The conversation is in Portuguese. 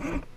Mm-hmm.